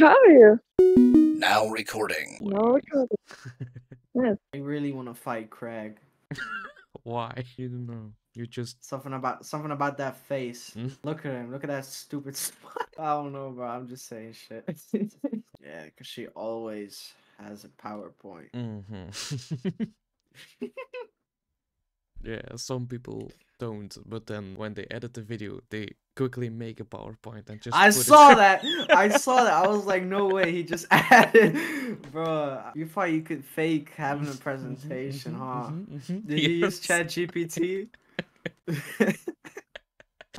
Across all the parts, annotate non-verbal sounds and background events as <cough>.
How are you? Now recording. No recording. <laughs> Yes. I really want to fight Craig. <laughs> Why? You don't know. You just Something about something about that face. Mm. Look at him. Look at that stupid <laughs> spot. I don't know, bro. I'm just saying shit. yeah, because she always has a PowerPoint. hmm Yeah, some people don't, but then when they edit the video, they quickly make a PowerPoint and just I put it- saw <laughs> that. I saw that. I was like, no way. He just <laughs> added, <laughs> bro. You thought you could fake having a presentation, huh? Mhm, mhm, Did you use yes. ChatGPT?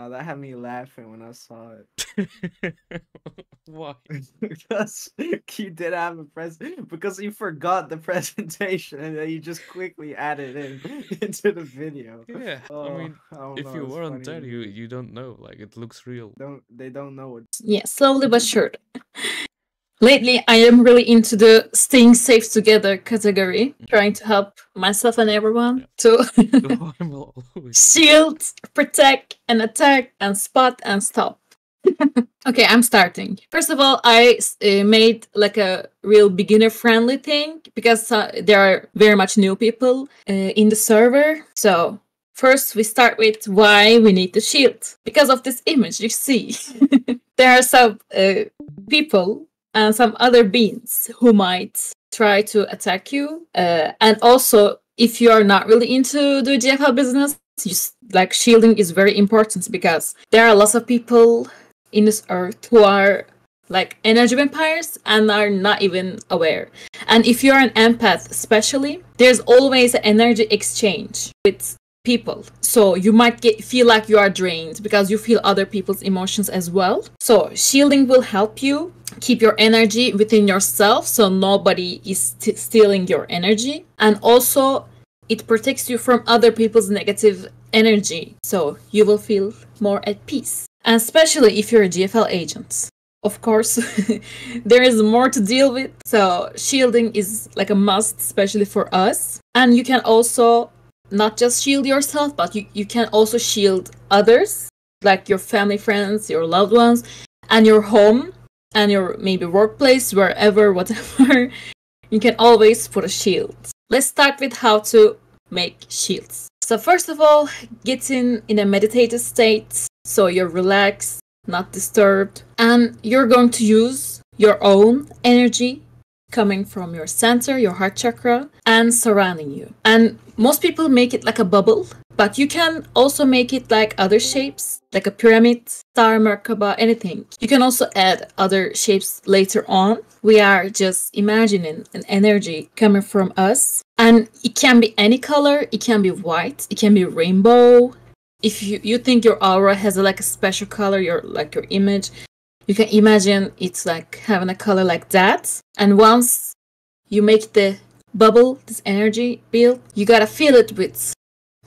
Oh, that had me laughing when I saw it. <laughs> Why? <laughs> because you did have a pres because you forgot the <laughs> presentation and then you just quickly added in into the video. Yeah, Oh, I mean, don't if know, you weren't funny there, you you don't know. Like it looks real. don't they don't know what Yeah, slowly but sure. Lately, I am really into the staying safe together category, trying to help myself and everyone to <laughs> <laughs> shield, protect, and attack, and spot and stop. <laughs> okay, I'm starting. First of all, I uh, made like a real beginner friendly thing because uh, there are very much new people uh, in the server. So, first we start with why we need the shield. Because of this image you see, there are some uh, people and some other beings who might try to attack you. Uh, and also, if you are not really into the GFL business, like shielding is very important because there are lots of people in this earth who are like energy vampires and are not even aware. And if you're an empath, especially, there's always an energy exchange with people. So you might get feel like you are drained because you feel other people's emotions as well. So shielding will help you keep your energy within yourself so nobody is st- stealing your energy. And also it protects you from other people's negative energy so you will feel more at peace. And especially if you're a GFL agent. Of course <laughs> there is more to deal with so shielding is like a must especially for us. And you can also not just shield yourself but you, you can also shield others like your family friends your loved ones and your home and your maybe workplace wherever whatever you can always put a shield let's start with how to make shields so first of all get in in a meditative state so you're relaxed not disturbed and you're going to use your own energy coming from your center, your heart chakra, and surrounding you. And most people make it like a bubble, but you can also make it like other shapes, like a pyramid, star, Merkaba, anything. You can also add other shapes later on. We are just imagining an energy coming from us. And it can be any color, it can be white, it can be rainbow. If you, you think your aura has like a special color, your like your image, you can imagine it's like having a color like that and once you make the bubble this energy build you gotta fill it with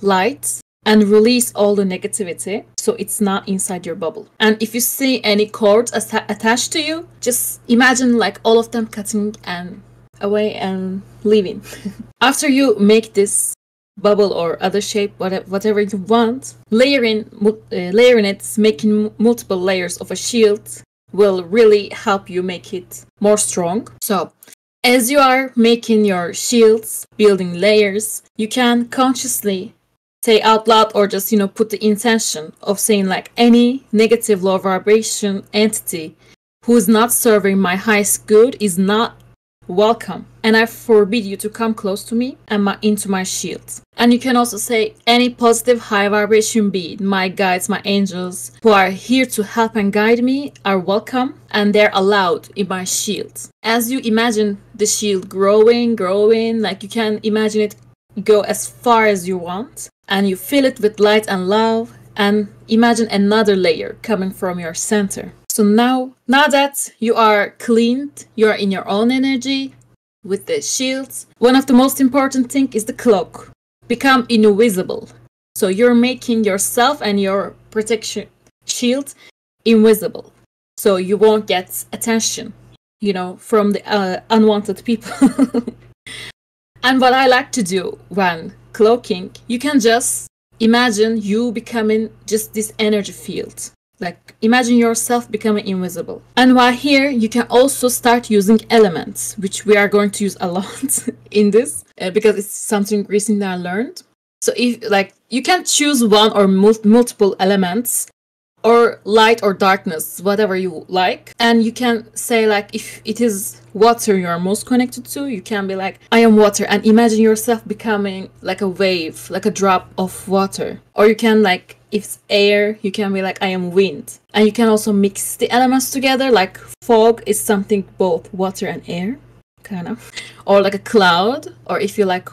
light and release all the negativity so it's not inside your bubble. And if you see any cords atta- attached to you just imagine like all of them cutting and away and leaving. <laughs> After you make this bubble or other shape whatever, you want layering uh, layering it making mu- multiple layers of a shield will really help you make it more strong. So as you are making your shields building layers you can consciously say out loud or just you know put the intention of saying like any negative low vibration entity who is not serving my highest good is not welcome. And i forbid you to come close to me and my, into my shield. And you can also say any positive high vibration being my guides my angels who are here to help and guide me are welcome and they're allowed in my shield. As you imagine the shield growing growing like you can imagine it go as far as you want and you fill it with light and love and imagine another layer coming from your center. So now now that you are cleaned you are in your own energy with the shields one of the most important thing is the cloak. Become invisible. So you're making yourself and your protection shield invisible. So you won't get attention you know from the uh, unwanted people. <laughs> And what i like to do when cloaking you can just imagine you becoming just this energy field Like imagine yourself becoming invisible. And while here, you can also start using elements, which we are going to use a <laughs> lot in this uh, because it's something recently I learned. So if like you can choose one or mul- multiple elements or light or darkness, whatever you like. And you can say like if it is water you are most connected to, you can be like, I am water and imagine yourself becoming like a wave, like a drop of water. Or you can like if it's air, you can be like I am wind. And you can also mix the elements together, like fog is something both water and air, kind of. Or like a cloud, or if you like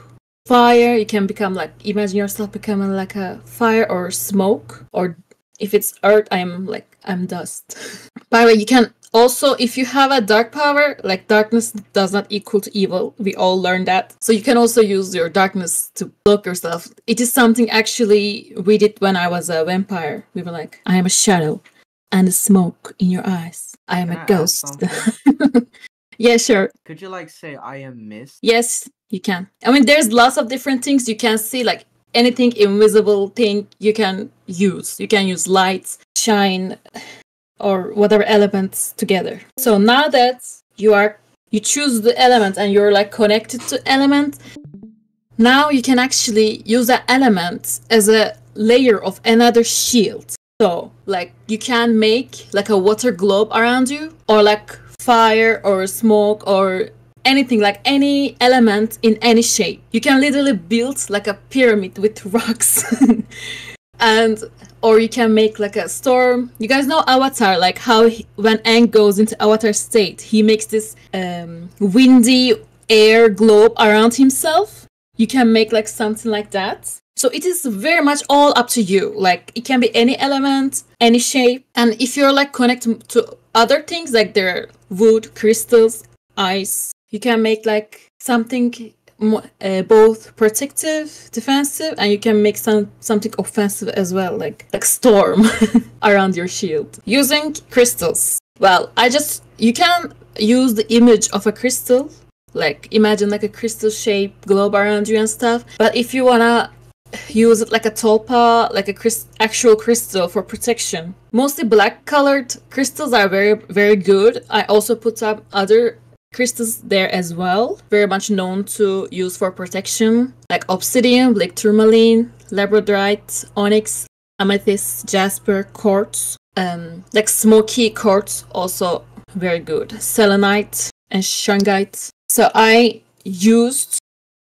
fire, you can become like imagine yourself becoming like a fire or smoke or if it's earth i'm like i'm dust. <laughs> By the way you can also if you have a dark power like darkness does not equal to evil. We all learned that. So you can also use your darkness to block yourself it is something actually we did when i was a vampire. We were like i am a shadow and a smoke in your eyes. I am Can a ah, I ghost. something? <laughs> yeah sure. Could you like say I am mist? Yes, you can. I mean, there's lots of different things. You can see, like anything invisible thing you can use. You can use lights, shine, or whatever elements together. So now that you are you choose the element and you're like connected to element, now you can actually use that element as a layer of another shield. So like you can make like a water globe around you or like fire or smoke or anything like any element in any shape. You can literally build like a pyramid with <laughs> rocks. And or you can make like a storm. You guys know avatar like how he, when Aang goes into avatar state he makes this um, windy air globe around himself. You can make like something like that. So it is very much all up to you. Like it can be any element any shape. And if you're like connected to other things like there are wood crystals ice you can make like something uh, both protective defensive and you can make some something offensive as well like like storm <laughs> around your shield. Using crystals. Well i just you can use the image of a crystal. Like imagine like a crystal shaped globe around you and stuff. But if you wanna use it like a tulpa like a crys- actual crystal for protection. Mostly black colored crystals are very very good. I also put up other crystals there as well very much known to use for protection like obsidian black tourmaline labradorite onyx amethyst jasper quartz um like smoky quartz also very good. Selenite and shungite. So i used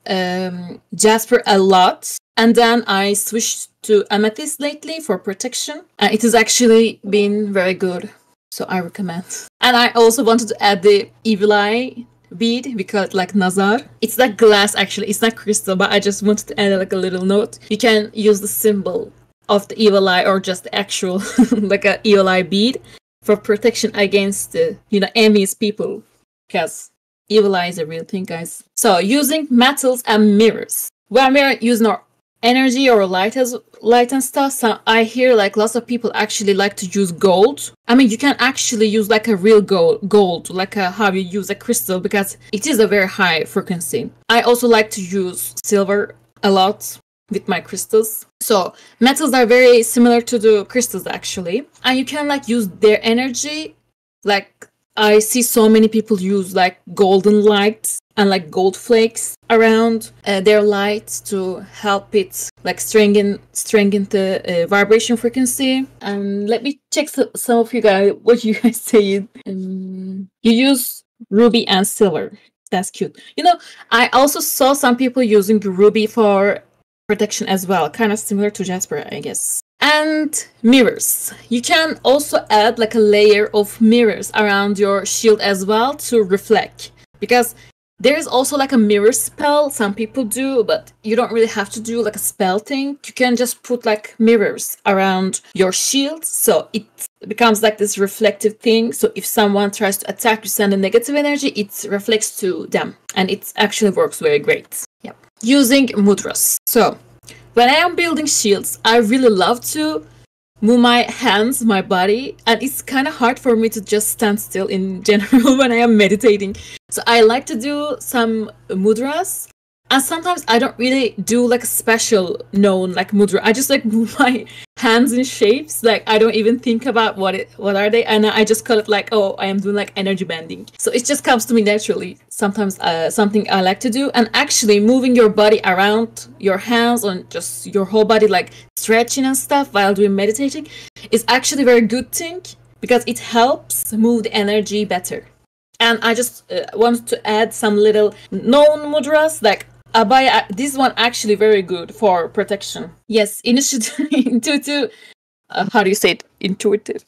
um jasper a lot and then i switched to amethyst lately for protection and it has actually been very good so I recommend. And I also wanted to add the evil eye bead because like Nazar. It's like glass actually. It's not crystal, but I just wanted to add like a little note. You can use the symbol of the evil eye or just the actual <laughs> like a evil eye bead for protection against the you know envious people because evil eye is a real thing guys so using metals and mirrors when we're using our energy or light as light and stuff so i hear like lots of people actually like to use gold. I mean you can actually use like a real gold gold like a, how you use a crystal because it is a very high frequency. I also like to use silver a lot with my crystals. So metals are very similar to the crystals actually. And you can like use their energy. Like i see so many people use like golden lights and like gold flakes around uh, their lights to help it like strengthen strengthen the uh, vibration frequency. And let me check so- some of you guys <laughs> what you guys say. Um, you use ruby and silver. That's cute. You know i also saw some people using ruby for protection as well kind of similar to jasper i guess. And mirrors. You can also add like a layer of mirrors around your shield as well to reflect. Because there's also like a mirror spell. Some people do but you don't really have to do like a spell thing. You can just put like mirrors around your shield so it becomes like this reflective thing. So if someone tries to attack you send a negative energy it reflects to them and it actually works very great. Yeah using mudras. So when i am building shields i really love to move my hands, my body, and it's kind of hard for me to just stand still in <laughs> general when I am meditating. So I like to do some mudras, and sometimes I don't really do like a special known like mudra. I just like <laughs> move my hands in shapes. Like I don't even think about what it what are they, and I just call it like, oh, I am doing like energy bending. So it just comes to me naturally. Sometimes uh, something I like to do, and actually moving your body around your hands on just your whole body, like stretching and stuff while doing meditating, is actually very good thing because it helps move the energy better. And I just uh, wanted to add some little known mudras like Abhaya, this one actually very good for protection. Yes, initiative, <laughs> intuitive, uh, how do you say it? Intuitive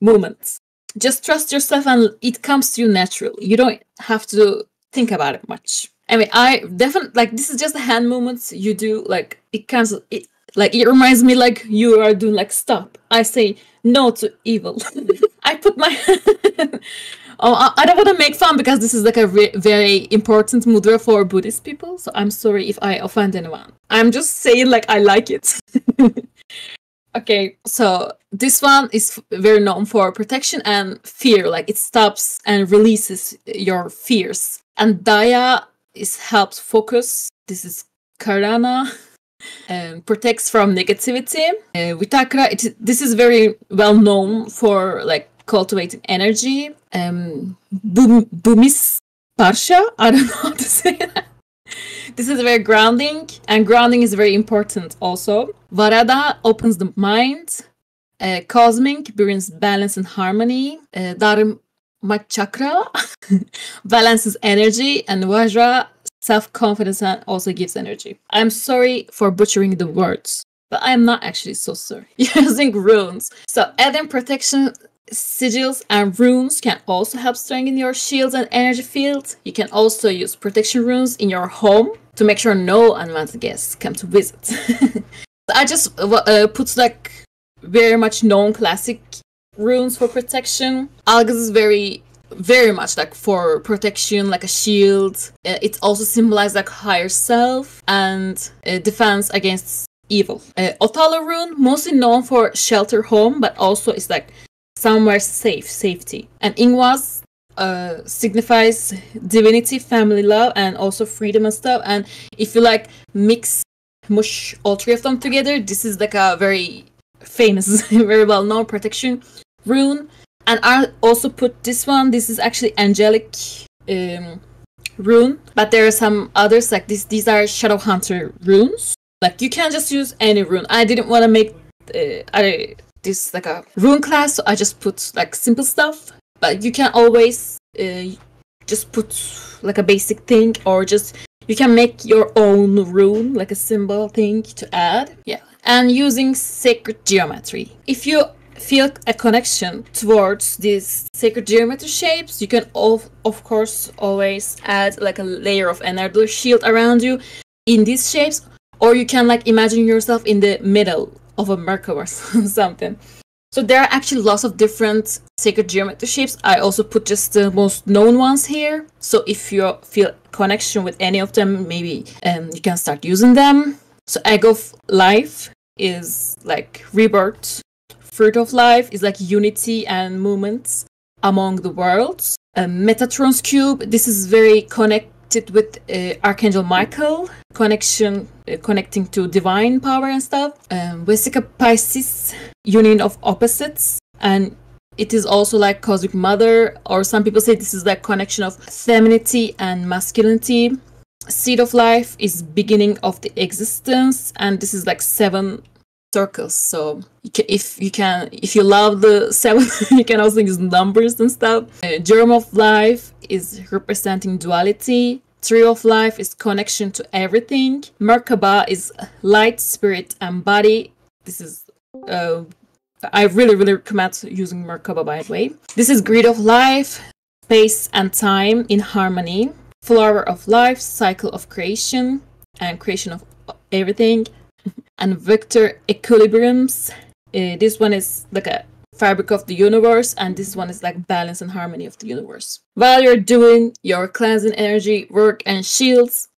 movements. Just trust yourself and it comes to you naturally. You don't have to think about it much. I mean, I definitely like this is just the hand movements you do. Like it comes, it like it reminds me like you are doing like stop. I say no to evil. <laughs> I put my <laughs> Oh, I, don't want to make fun because this is like a very important mudra for Buddhist people. So I'm sorry if I offend anyone. I'm just saying like I like it. <laughs> okay, so this one is very known for protection and fear. Like it stops and releases your fears. And Daya is helps focus. This is Karana. <laughs> Um, protects from negativity. Uh, Vitakra, it, this is very well known for like cultivating energy. Um, boom, boomis parsha. I don't <laughs> know how to say that. This is very grounding, and grounding is very important also. Varada opens the mind. Uh, cosmic brings balance and harmony. Uh, chakra <laughs> balances energy, and Vajra self confidence and also gives energy. I'm sorry for butchering the words, but I'm not actually so sorry. <laughs> Using runes. So adding protection sigils and runes can also help strengthen your shields and energy fields. You can also use protection runes in your home to make sure no unwanted guests come to visit. <laughs> I just uh, uh, put like very much known classic runes for protection. Algus is very very much like for protection like a shield uh, it also symbolizes like higher self and uh, defense against evil uh, rune mostly known for shelter home but also it's like somewhere safe, safety. And Ingwaz uh, signifies divinity, family love, and also freedom and stuff. And if you like mix, mush all three of them together, this is like a very famous, <laughs> very well known protection rune. And I also put this one. This is actually angelic um, rune, but there are some others like this. These are shadow hunter runes. Like you can just use any rune. I didn't want to make. Uh, I this like a rune class, so I just put like simple stuff. But you can always uh, just put like a basic thing, or just you can make your own rune, like a symbol thing to add. Yeah, and using sacred geometry. If you feel a connection towards these sacred geometry shapes, you can of of course always add like a layer of energy shield around you in these shapes, or you can like imagine yourself in the middle of a Merkaba or <laughs> something. So there are actually lots of different sacred geometry shapes. I also put just the most known ones here. So if you feel connection with any of them, maybe um, you can start using them. So egg of life is like rebirth. Fruit of life is like unity and movements among the worlds. Um, Metatron's cube. This is very connected with uh, Archangel Michael, connection uh, connecting to divine power and stuff. Um, Vesica Piscis, union of opposites, and it is also like cosmic mother, or some people say this is like connection of femininity and masculinity. Seed of life is beginning of the existence, and this is like seven circles. So you can, if you can, if you love the <laughs> seven, you can also use numbers and stuff. Uh, germ of life is representing duality. Tree of life is connection to everything. Merkaba is light, spirit, and body. This is. Uh, I really, really recommend using Merkaba, by the way. This is Grid of Life, Space and Time in Harmony, Flower of Life, Cycle of Creation, and Creation of Everything <laughs> and vector equilibriums. Uh, this one is like a fabric of the universe, and this one is like balance and harmony of the universe. While you're doing your cleansing energy work and shields,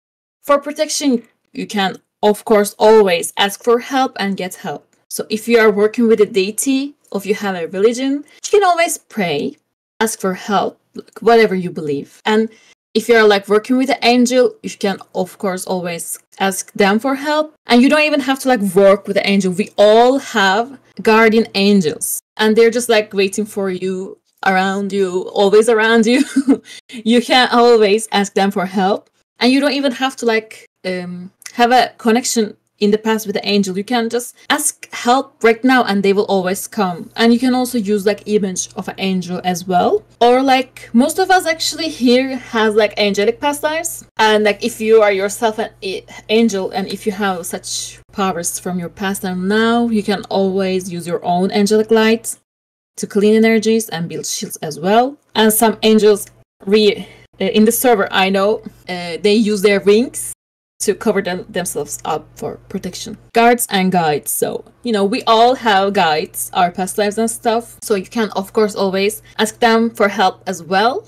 for protection, you can, of course, always ask for help and get help. So if you are working with a deity, or if you have a religion, you can always pray, ask for help, whatever you believe. And if you're like working with an angel, you can of course always ask them for help. And you don't even have to like work with the angel. We all have guardian angels. And they're just like waiting for you around you, always around you. <laughs> you can always ask them for help. And you don't even have to like um, have a connection in the past with the angel you can just ask help right now and they will always come. And you can also use like image of an angel as well. Or like most of us actually here has like angelic past lives and like if you are yourself an angel and if you have such powers from your past and now you can always use your own angelic light to clean energies and build shields as well. And some angels re uh, in the server i know uh, they use their rings to cover them, themselves up for protection. Guards and guides. So, you know, we all have guides, our past lives and stuff. So you can, of course, always ask them for help as well.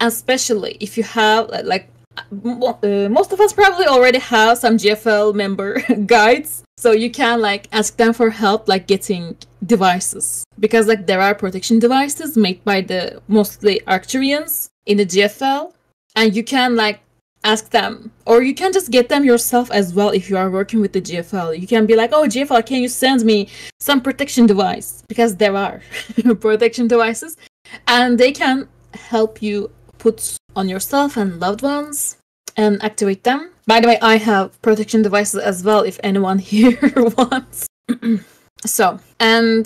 Especially if you have, like, uh, most of us probably already have some GFL member <laughs> guides. So you can, like, ask them for help, like getting devices. Because, like, there are protection devices made by the mostly Arcturians in the GFL. And you can, like, ask them. Or you can just get them yourself as well if you are working with the gfl you can be like oh gfl can you send me some protection device? Because there are <laughs> protection devices. And they can help you put on yourself and loved ones and activate them. By the way i have protection devices as well if anyone <laughs> here <laughs> wants. <clears throat> So and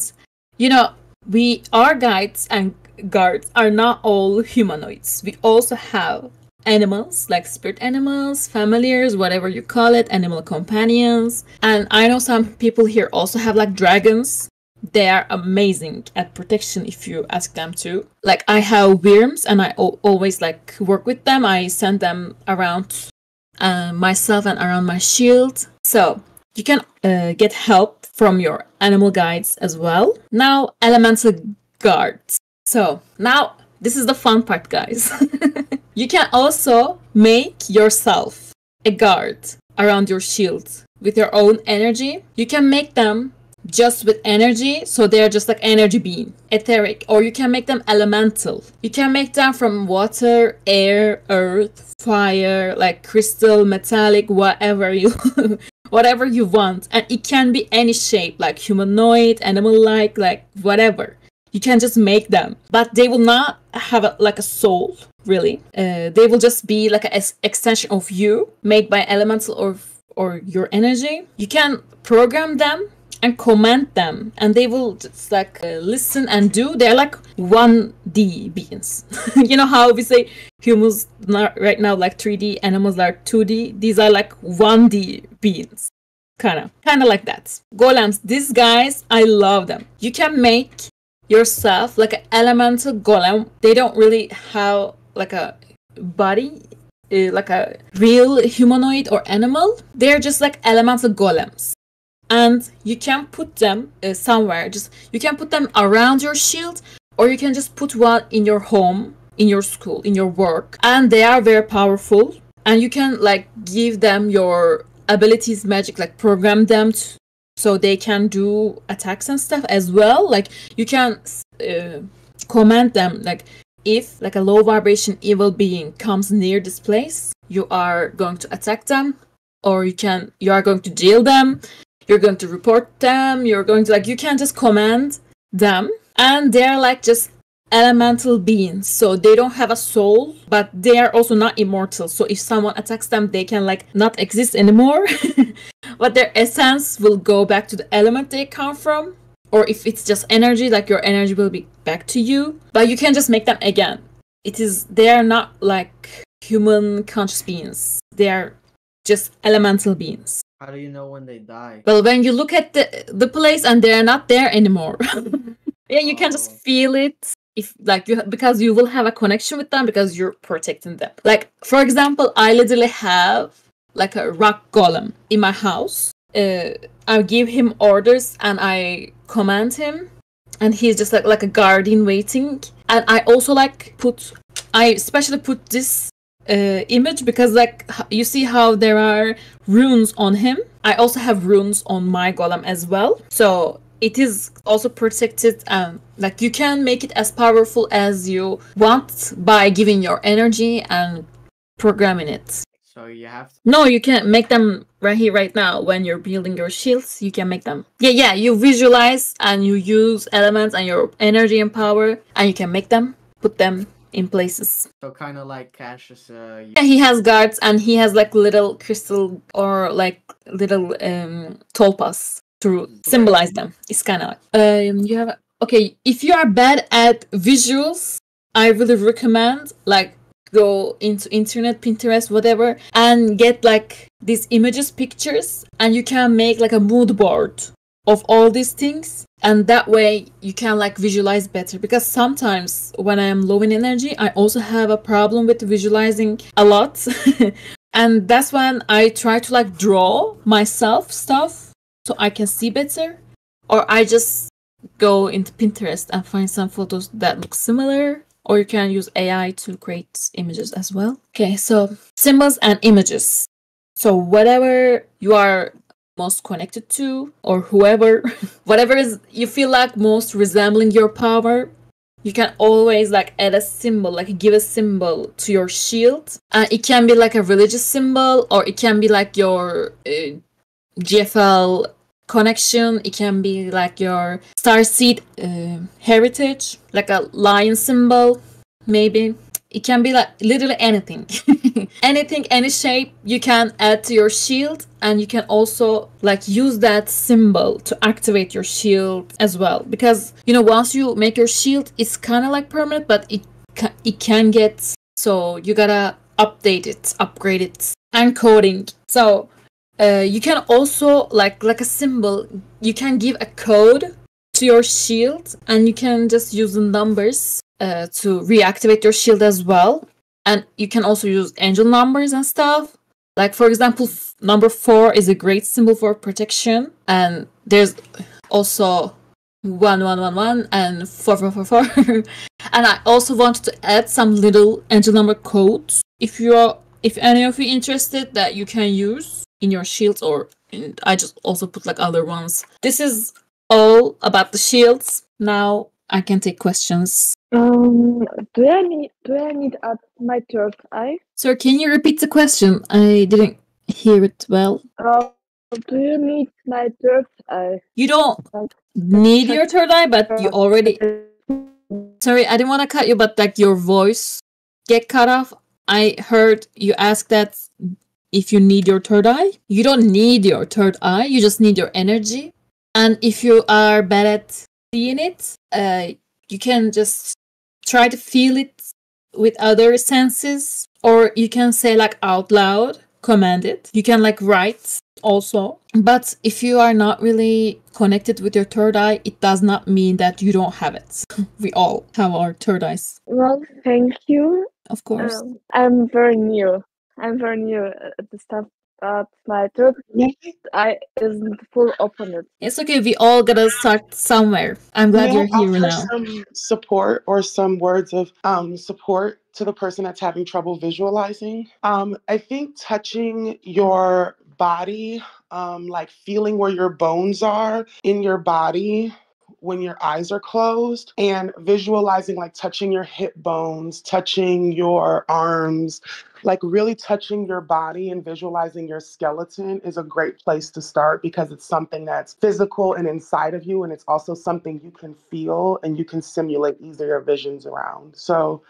you know we our guides and guards are not all humanoids. We also have animals like spirit animals familiars whatever you call it animal companions. And i know some people here also have like dragons. They are amazing at protection if you ask them to. Like i have worms and i always like work with them. I send them around uh, myself and around my shield. So you can uh, get help from your animal guides as well. Now elemental guards. So now this is the fun part guys <laughs> you can also make yourself a guard around your shield with your own energy. You can make them just with energy so they're just like energy being etheric or you can make them elemental. You can make them from water air earth fire like crystal metallic whatever you <laughs> whatever you want. And it can be any shape like humanoid animal like like whatever you can just make them. But they will not have a, like a soul really. Uh, they will just be like an extension of you made by elemental or or your energy. You can program them and command them and they will just like uh, listen and do. They're like 1d beings. <laughs> You know how we say humans right now like 3d animals are 2d these are like 1d beings. Kind of kind of like that. Golems these guys i love them. You can make yourself like an elemental golem they don't really have like a body uh, like a real humanoid or animal. They're just like elemental golems. And you can put them uh, somewhere. Just you can put them around your shield or you can just put one in your home in your school in your work. And they are very powerful. And you can like give them your abilities magic like program them t- so they can do attacks and stuff as well. Like you can uh, command them like if like a low vibration evil being comes near this place you are going to attack them or you can you are going to jail them you're going to report them you're going to like you can just command them and they're like just elemental beings. So they don't have a soul but they are also not immortal. So if someone attacks them they can like not exist anymore. <laughs> But their essence will go back to the element they come from. Or if it's just energy like your energy will be back to you. But you can just make them again. It is they are not like human conscious beings. They are just elemental beings. How do you know when they die? well when you look at the the place and they're not there anymore. <laughs> Yeah you can just Oh. feel it if like you because you will have a connection with them because you're protecting them. Like for example i literally have like a rock golem in my house. Uh, i give him orders and i command him. And he's just like like a guardian waiting. And i also like put i especially put this uh, image because like you see how there are runes on him? I also have runes on my golem as well. So it is also protected and like you can make it as powerful as you want by giving your energy and programming it. So you have to. No, you can make them right here, right now. When you're building your shields, you can make them. Yeah, yeah. You visualize and you use elements and your energy and power, and you can make them, put them in places. So kind of like Cassius. Uh, Yeah, he has guards and he has like little crystal or like little um tulpas to symbolize them. It's kind of like um you have okay. If you are bad at visuals, I really recommend like go into internet, Pinterest, whatever, and get like these images, pictures, and you can make like a mood board of all these things and that way you can like visualize better because sometimes when i am low in energy i also have a problem with visualizing a lot <laughs> and that's when i try to like draw myself stuff so i can see better or i just go into pinterest and find some photos that look similar or you can use ai to create images as well. Okay so symbols and images. So whatever you are most connected to or whoever <laughs> whatever is you feel like most resembling your power you can always like add a symbol like give a symbol to your shield. And it can be like a religious symbol or it can be like your uh, gfl connection it can be like your starseed uh, heritage like a lion symbol maybe. It can be like literally anything. <laughs> Anything any shape you can add to your shield and you can also like use that symbol to activate your shield as well. Because you know once you make your shield it's kind of like permanent but it ca- it can get so you gotta update it upgrade it and coding. So uh, you can also like like a symbol you can give a code to your shield and you can just use the numbers uh, to reactivate your shield as well. And you can also use angel numbers and stuff. Like for example f- number four is a great symbol for protection. And there's also one one one one and four four four four. <laughs> And i also wanted to add some little angel number codes. If you're if any of you interested that you can use in your shields or in, i just also put like other ones. This is all about the shields. Now i can take questions. Um, do I need do I need at my third eye? sir can you repeat the question? I didn't hear it well. Uh, do you need my third eye? you don't need your third eye but you already sorry i didn't want to cut you but like your voice get cut off. I heard you ask that if you need your third eye you don't need your third eye you just need your energy. And if you are bad at seeing it uh you can just try to feel it with other senses or you can say like out loud command it. You can like write also. But if you are not really connected with your third eye it does not mean that you don't have it. <laughs> We all have our third eyes. Well, thank you. of course. Um, I'm very new. I'm very new at the stuff, but my third I isn't full open. It. it's okay we all gotta start somewhere i'm glad May I you're here now Some support or some words of um, support to the person that's having trouble visualizing. Um, I think touching your body, um, like feeling where your bones are in your body when your eyes are closed, and visualizing like touching your hip bones, touching your arms, like really touching your body and visualizing your skeleton is a great place to start because it's something that's physical and inside of you and it's also something you can feel and you can simulate easier visions around. So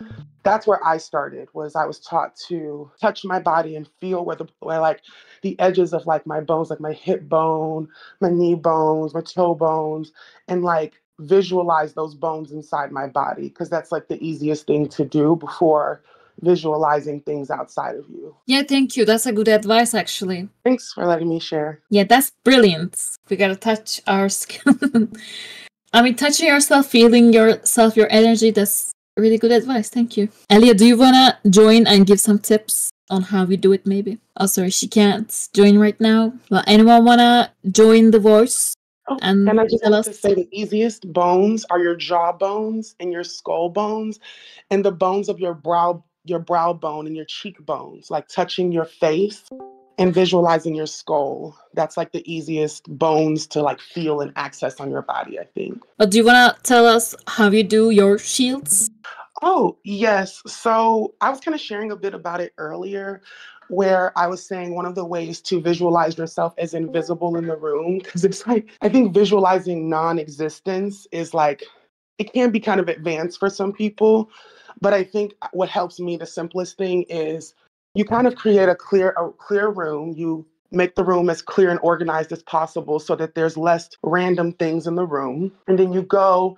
that's where i started was i was taught to touch my body and feel where the where like the edges of like my bones like my hip bone my knee bones my toe bones and like visualize those bones inside my body because that's like the easiest thing to do before visualizing things outside of you. yeah thank you that's a good advice actually Thanks for letting me share. Yeah, that's brilliant. We gotta touch our <laughs> skin. I mean, touching yourself, feeling yourself, your energy, that's really good advice. Thank you. Elia, do you wanna join and give some tips on how we do it, maybe? Oh, sorry, she can't join right now. Well, anyone wanna join the voice? Oh, And and I just tell us- to say the easiest bones are your jaw bones and your skull bones and the bones of your brow your brow bone and your cheekbones, like touching your face and visualizing your skull. That's like the easiest bones to like feel and access on your body, I think. But do you wanna tell us how you do your shields? Oh, yes. So I was kind of sharing a bit about it earlier, where I was saying one of the ways to visualize yourself as invisible in the room, because it's like, I think visualizing non existence is like, it can be kind of advanced for some people. But I think what helps me, the simplest thing is you kind of create a clear, a clear room. You make the room as clear and organized as possible so that there's less random things in the room. And then you go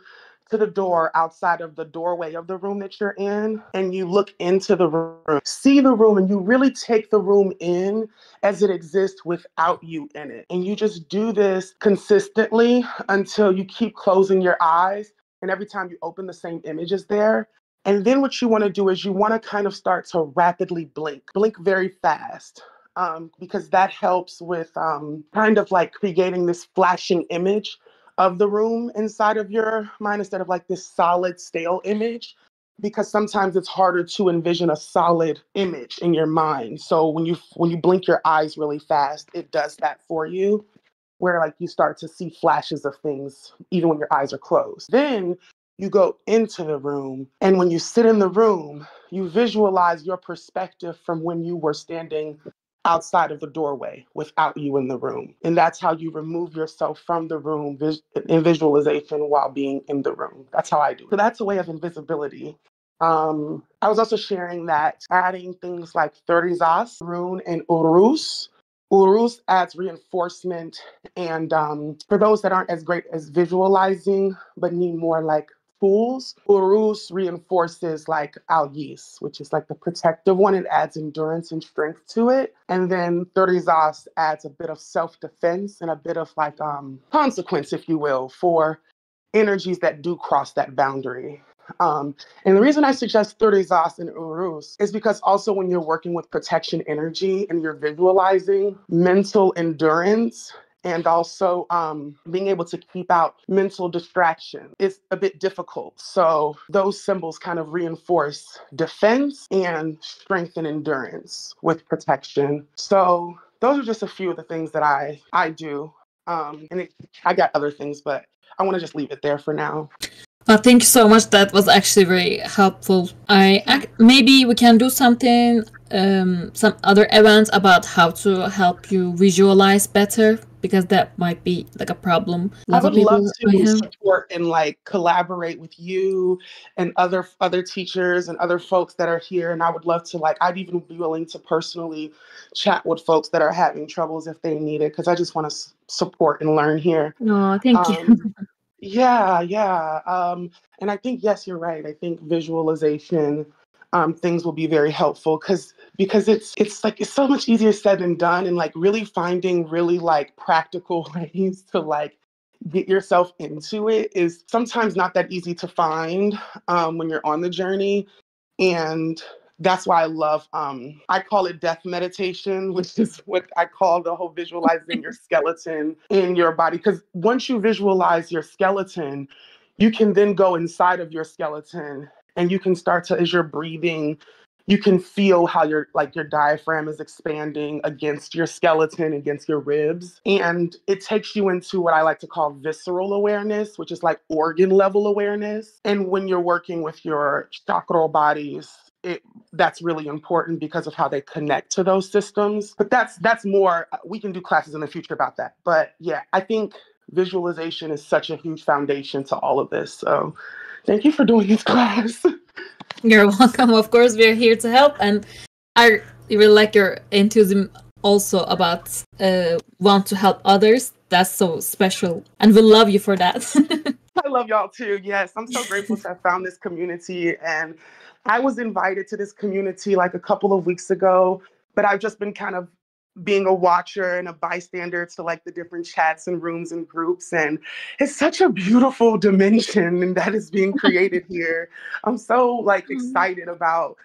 to the door outside of the doorway of the room that you're in and you look into the room, see the room, and you really take the room in as it exists without you in it. And you just do this consistently until you keep closing your eyes. And every time you open, the same image is there. And then what you want to do is you want to kind of start to rapidly blink, blink very fast. Um, because that helps with um, kind of like creating this flashing image of the room inside of your mind instead of like this solid, stale image. Because sometimes it's harder to envision a solid image in your mind. So when you when you blink your eyes really fast, it does that for you, where like you start to see flashes of things even when your eyes are closed. Then you go into the room, and when you sit in the room, you visualize your perspective from when you were standing outside of the doorway without you in the room. And that's how you remove yourself from the room in visualization while being in the room. That's how I do. It. So that's a way of invisibility. Um, I was also sharing that adding things like Thurisaz, Rune, and Uruz. Uruz adds reinforcement. And um, for those that aren't as great as visualizing, but need more like tools. Uruz reinforces like Al-Yis, which is like the protective one. It adds endurance and strength to it. And then Thurisaz adds a bit of self-defense and a bit of like um, consequence, if you will, for energies that do cross that boundary. Um, and the reason I suggest Thurisaz and Urus is because also when you're working with protection energy and you're visualizing mental endurance and also um, being able to keep out mental distraction is a bit difficult. So those symbols kind of reinforce defense and strength and endurance with protection. So those are just a few of the things that I I do. Um, and it, I got other things, but I want to just leave it there for now. Well, thank you so much. That was actually very helpful. I ac- maybe we can do something, um, some other events about how to help you visualize better because that might be like a problem. A I would love to support and like collaborate with you and other other teachers and other folks that are here. And I would love to like I'd even be willing to personally chat with folks that are having troubles if they need it because I just want to s- support and learn here. No, thank you. Yeah, yeah. Um, and I think yes, you're right. I think visualization um, things will be very helpful because because it's it's like it's so much easier said than done, and like really finding really like practical <laughs> ways to like get yourself into it is sometimes not that easy to find um, when you're on the journey, and that's why I love um I call it death meditation, <laughs> which is what I call the whole visualizing your skeleton in your body. Because once you visualize your skeleton, you can then go inside of your skeleton and you can start to as you're breathing, you can feel how your like your diaphragm is expanding against your skeleton, against your ribs. And it takes you into what I like to call visceral awareness, which is like organ level awareness. And when you're working with your chakra bodies, it that's really important because of how they connect to those systems. But that's that's more uh, we can do classes in the future about that. But yeah, I think visualization is such a huge foundation to all of this. So thank you for doing this <laughs> class. You're welcome. Of course, we're here to help, and I really like your enthusiasm also about uh, want to help others. That's so special, and we love you for that. <laughs> I love y'all too. Yes, I'm so grateful to have found this community. And I was invited to this community like a couple of weeks ago, but I've just been kind of being a watcher and a bystander to like the different chats and rooms and groups. And it's such a beautiful dimension <laughs> that is being created here. I'm so like Mhm. excited about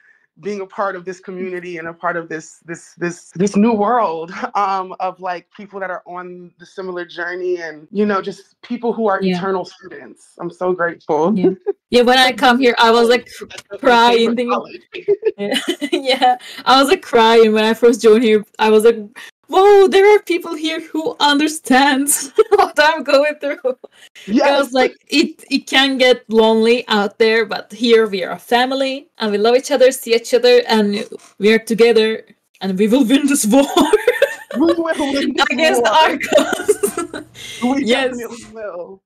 being a part of this community and a part of this this this this new world <laughs> um of like people that are on the similar journey and you know just people who are Yeah. eternal students i'm so grateful Yeah. yeah, when I come here, I was like <laughs> crying, yeah, <laughs> yeah, I was like crying when I first joined here. I was like, whoa, there are people here who understands <laughs> what I'm going through. Yeah, Because like it it can get lonely out there, but here we are a family and we love each other, see each other, and we are together and we will win this war we will win this <laughs> against war. Arcos. <laughs> We Yes. definitely will.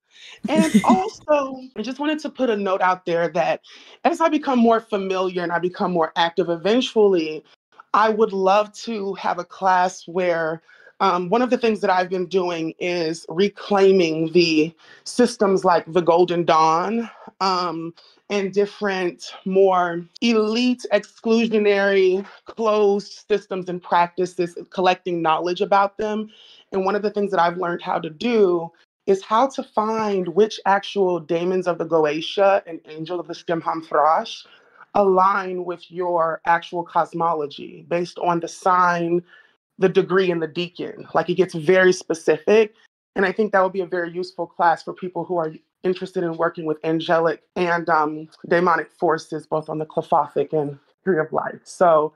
And also, I just wanted to put a note out there that as I become more familiar and I become more active, eventually, I would love to have a class where um, one of the things that I've been doing is reclaiming the systems like the Golden Dawn um, and different more elite, exclusionary, closed systems and practices, collecting knowledge about them. And one of the things that I've learned how to do is how to find which actual daemons of the Goetia and angel of the Shemhamphorash align with your actual cosmology based on the sign, the degree, and the decan. Like it gets very specific. And I think that would be a very useful class for people who are interested in working with angelic and um, demonic forces, both on the Qliphothic and Tree of Life. So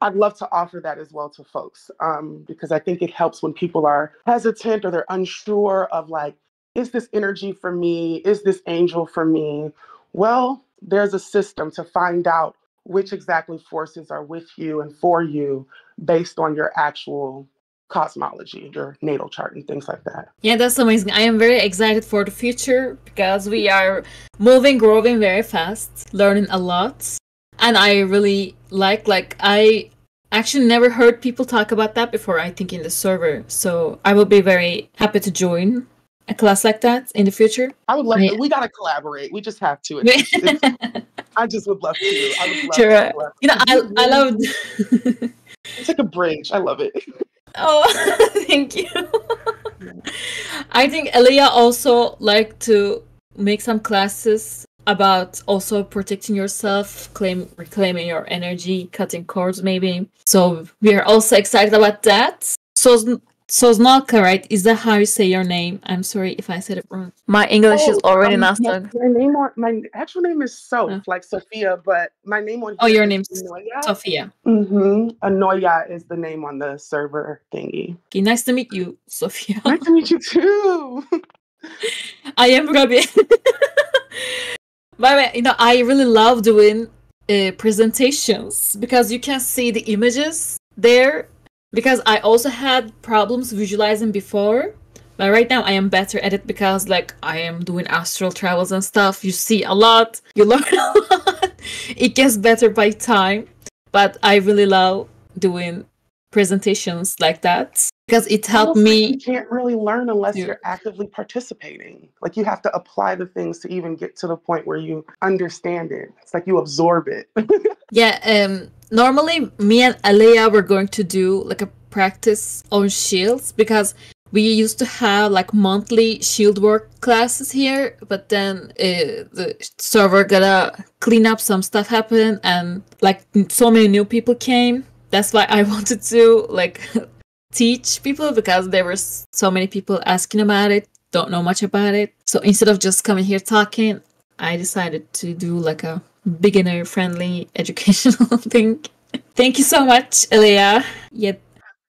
I'd love to offer that as well to folks um, because I think it helps when people are hesitant or they're unsure of like, is this energy for me? Is this angel for me? Well, there's a system to find out which exactly forces are with you and for you based on your actual cosmology, your natal chart, and things like that. Yeah, that's amazing. I am very excited for the future because we are moving, growing very fast, learning a lot. And I really like like I actually never heard people talk about that before, I think in the server. So I will be very happy to join a class like that in the future. I would love Yeah. to, we got to collaborate. We just have to. It's- <laughs> it's- I just would love to. I would love Sure. to. you know, I I love It's like a bridge. I love it. <laughs> Oh, <laughs> thank you. I think Elia also like to make some classes about also protecting yourself, claim reclaiming your energy, cutting cords maybe. So we are also excited about that. So Soznalka, right? Is that how you say your name? I'm sorry if I said it wrong. My English is Oh, already um, not my, so my name on my actual name is Soph, Oh. like Sophia, but my name on Oh, here your is name's Anoya. Sophia. Mm-hmm. Anoya is the name on the server thingy. Okay, nice to meet you, Sophia. Nice to meet you too. <laughs> I am Rabi. <laughs> By the way, you know, I really love doing uh, presentations because you can see the images there. Because I also had problems visualizing before, but right now I am better at it because, like, I am doing astral travels and stuff. You see a lot, you <laughs> learn a lot. It gets better by time, but I really love doing presentations like that because it helped me. You can't really learn unless you're actively participating. Like you have to apply the things to even get to the point where you understand it. It's like you absorb it. <laughs> Yeah, um normally me and Alea were going to do like a practice on shields because we used to have like monthly shield work classes here, but then uh, the server gotta clean up some stuff happened and like so many new people came. That's why I <laughs> wanted to like <laughs> teach people because there were so many people asking about it, don't know much about it. So instead of just coming here talking, I decided to do like a beginner friendly educational <laughs> thing. Thank you so much, Elia. Yet,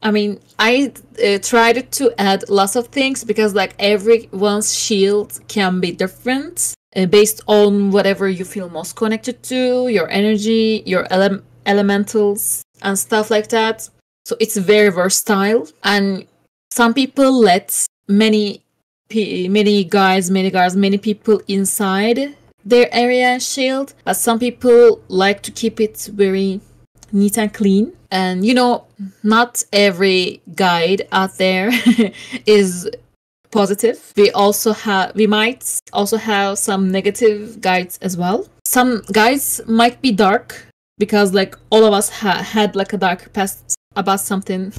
I mean, I uh, tried to add lots of things because like everyone's shield can be different uh, based on whatever you feel most connected to, your energy, your ele- elementals, and stuff like that. So it's very versatile, and some people let many many guys, many girls, many people inside their area shield, but some people like to keep it very neat and clean. And you know, not every guide out there <laughs> is positive. We also have we might also have some negative guides as well. Some guides might be dark because like all of us ha- had like a dark past about something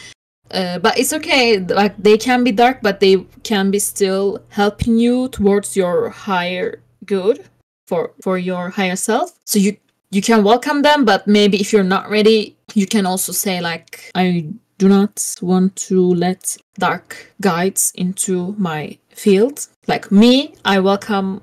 <laughs> uh, but it's okay like they can be dark but they can be still helping you towards your higher good for for your higher self. So you you can welcome them but maybe if you're not ready you can also say like i do not want to let dark guides into my field. Like me i welcome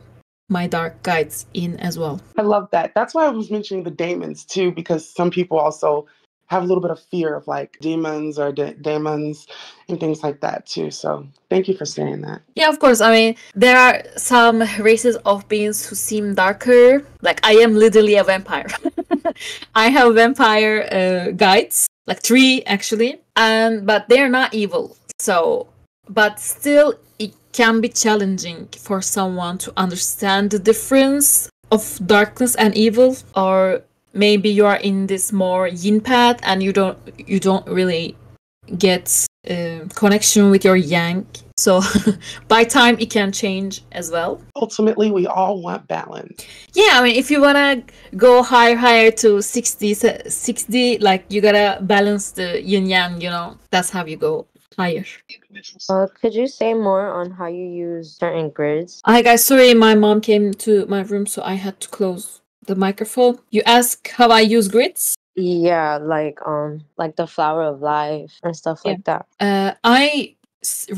my dark guides in as well. I love that. That's why I was mentioning the daemons too, because some people also have a little bit of fear of like demons or da- demons and things like that too. So thank you for saying that. Yeah, of course. I mean, there are some races of beings who seem darker. Like I am literally a vampire. <laughs> I have vampire uh, guides, like three actually, and but they're not evil. So, but still, it can be challenging for someone to understand the difference of darkness and evil, or maybe you are in this more yin path and you don't you don't really get uh, connection with your yang. So <laughs> by time it can change as well. Ultimately, we all want balance. yeah i mean if you want to go higher higher to 60 60 like you gotta balance the yin yang you know? That's how you go higher. Uh, could you say more on how you use certain grids? hi guys. Sorry my mom came to my room so i had to close the microphone you ask how i use grids Yeah, like um, like the flower of life and stuff Yeah. like that. Uh, I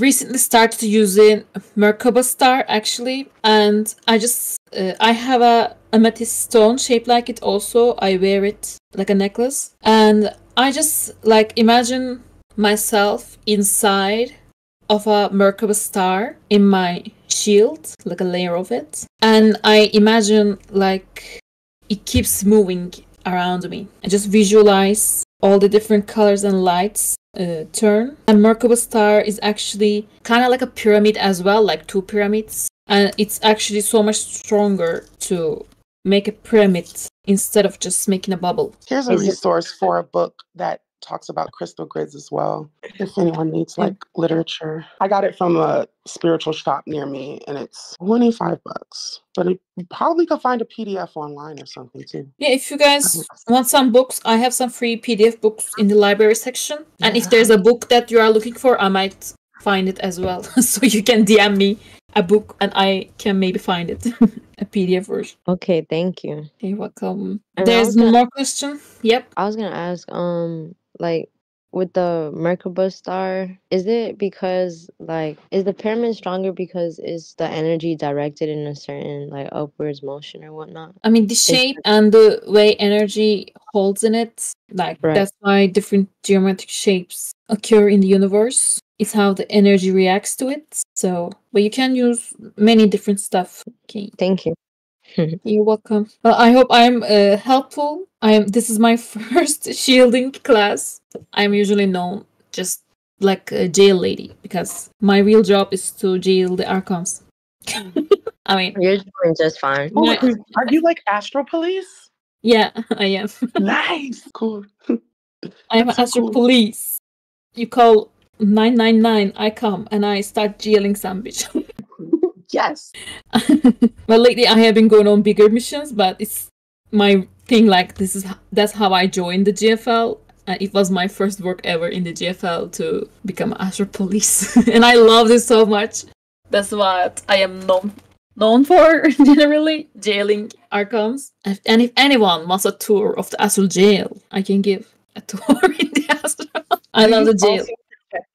recently started using Merkaba Star actually, and I just uh, I have a amethyst stone shaped like it. Also, I wear it like a necklace, and I just like imagine myself inside of a Merkaba star in my shield, like a layer of it, and I imagine like it keeps moving around me. I just visualize all the different colors and lights uh, turn. And Merkaba star is actually kind of like a pyramid as well, like two pyramids. And it's actually so much stronger to make a pyramid instead of just making a bubble. Here's a resource for a book that talks about crystal grids as well. If <laughs> anyone needs like literature, I got it from a spiritual shop near me, and it's twenty five bucks. But it, you probably could find a PDF online or something too. Yeah, if you guys want some books, I have some free PDF books in the library section. And if there's a book that you are looking for, I might find it as well. <laughs> so you can DM me a book and I can maybe find it. <laughs> a PDF version. Okay, thank you. You're welcome. And There's was gonna- more question. Yep. I was gonna ask, um, like with the Merkaba star, is it because like is the pyramid stronger because is the energy directed in a certain like upwards motion or whatnot? I mean, the shape and the way energy holds in it, like Right. that's why different geometric shapes occur in the universe. It's how the energy reacts to it. So, but you can use many different stuff. Okay, Thank you. <laughs> you're welcome. Well, I hope I'm uh, helpful. I'm. This is my <laughs> first shielding class. I'm usually known just like a jail lady because my real job is to jail the archons. <laughs> I mean, You're doing just fine. Oh, My- are you like Astro Police? yeah, I am. nice, cool. I am That's so Astro cool. Police. You call 999, I come and I start jailing some bitch. Yes. <laughs> well, lately I have been going on bigger missions, but it's my thing. Like this is that's how I joined the GFL. And uh, it was my first work ever in the GFL to become Astro Police, <laughs> and I love this so much. That's what I am known known for <laughs> generally jailing archons. And if anyone wants a tour of the Astral Jail, I can give a tour in the Astral. I love the jail. also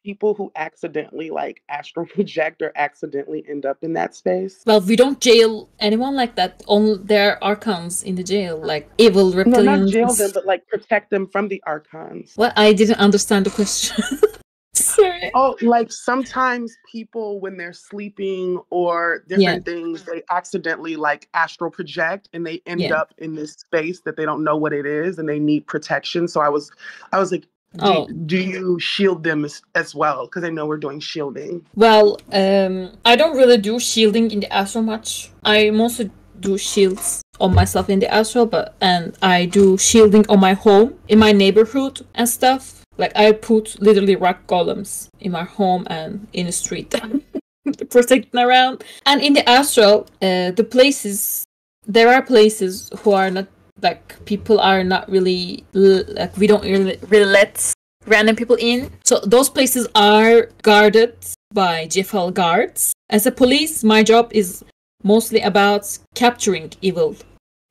people who accidentally like astral <laughs> project or accidentally end up in that space. Well, we don't jail anyone like that. Only there are archons in the jail, like evil reptilians. No, not jail them, but like protect them from the archons. Well, I didn't understand the question. <laughs> Sorry. Oh, like sometimes people when they're sleeping or different things, they accidentally like astral project and they end Yeah. up in this space that they don't know what it is and they need protection. So I was I was like, Oh. do you shield them as, as well? Because I know we're doing shielding. Well, um, I don't really do shielding in the astral much. I mostly do shields on myself in the astral, but and I do shielding on my home in my neighborhood and stuff. Like I put literally rock columns in my home and in the street, <laughs> protecting around. And in the astral, uh, the places there are places who are not like people are not really like we don't really, really let random people in. So those places are guarded by GFL guards. As a police, my job is mostly about capturing evil